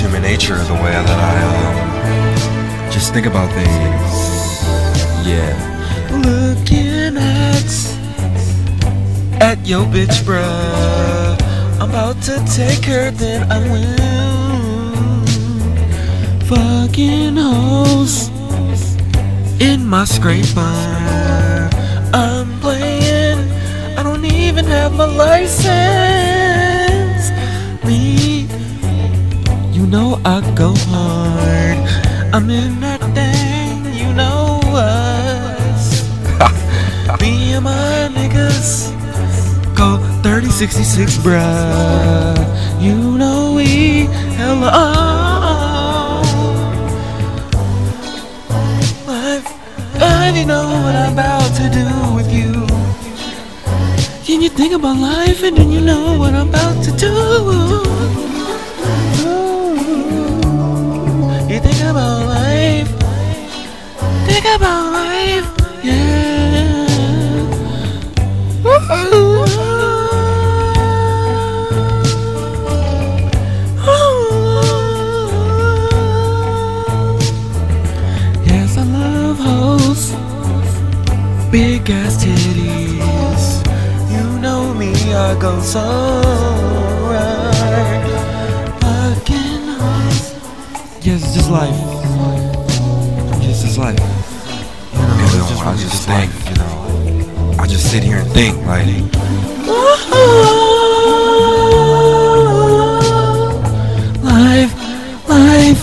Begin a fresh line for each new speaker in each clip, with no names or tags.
human nature, the way that I um, just think about things. Yeah.
Looking at at your bitch, bruh. I'm about to take her, then I will. Fucking hoes in my scraper. I'm playing. I don't even have my license. I go hard. I'm in that thing, you know us. Me and my niggas go 3066, bruh. You know we hella on. Life, I you know what I'm about to do with you. Can you think about life and then you know what I'm about life, think about life, yeah. Yes, I love hoes, big ass titties. You know me, I go so. Fucking hoes. Yes, just life. Yes, it's life. You know,
You know,
just
I just think,
life.
you know, I just sit here and think, like,
Life, life.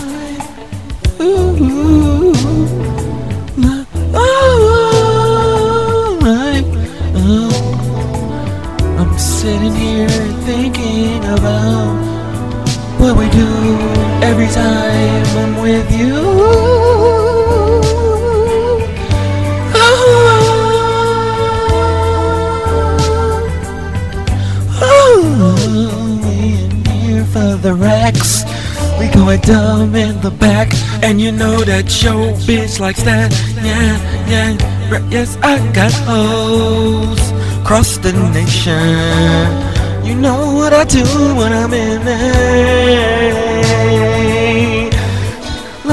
Oh, life. I'm sitting here thinking about what we do every time I'm with you. The racks. We going dumb in the back, and you know that your bitch likes that. Yeah, yeah, yes, I got hoes across the nation. You know what I do when I'm in there.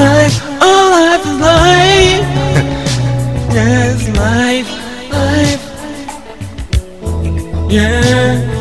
Life, oh, life is life. yes, life, life. Yeah.